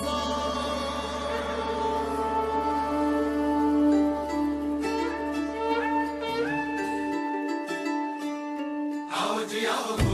How do